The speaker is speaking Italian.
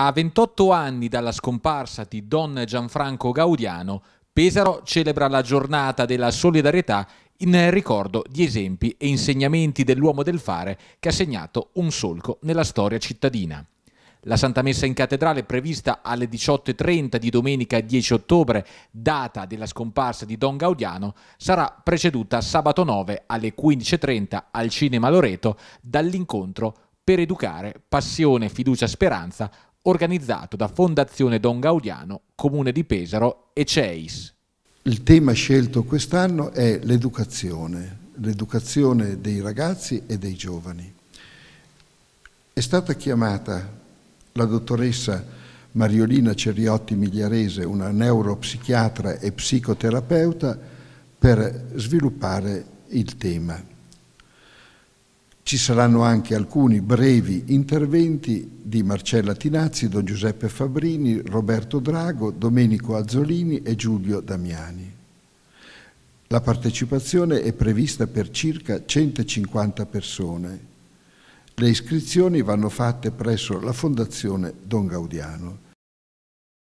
A 28 anni dalla scomparsa di Don Gianfranco Gaudiano, Pesaro celebra la giornata della solidarietà in ricordo di esempi e insegnamenti dell'uomo del fare che ha segnato un solco nella storia cittadina. La Santa Messa in cattedrale prevista alle 18.30 di domenica 10 ottobre, data della scomparsa di Don Gaudiano, sarà preceduta sabato 9 alle 15.30 al Cinema Loreto dall'incontro per educare passione, fiducia, speranza organizzato da Fondazione Don Gaudiano, Comune di Pesaro e CEIS. Il tema scelto quest'anno è l'educazione, l'educazione dei ragazzi e dei giovani. È stata chiamata la dottoressa Mariolina Ceriotti Migliarese, una neuropsichiatra e psicoterapeuta, per sviluppare il tema. Ci saranno anche alcuni brevi interventi di Marcella Tinazzi, Don Giuseppe Fabrini, Roberto Drago, Domenico Azzolini e Giulio Damiani. La partecipazione è prevista per circa 150 persone. Le iscrizioni vanno fatte presso la Fondazione Don Gaudiano.